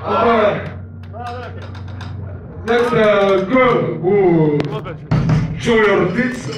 Alright. Next uh, show your tits.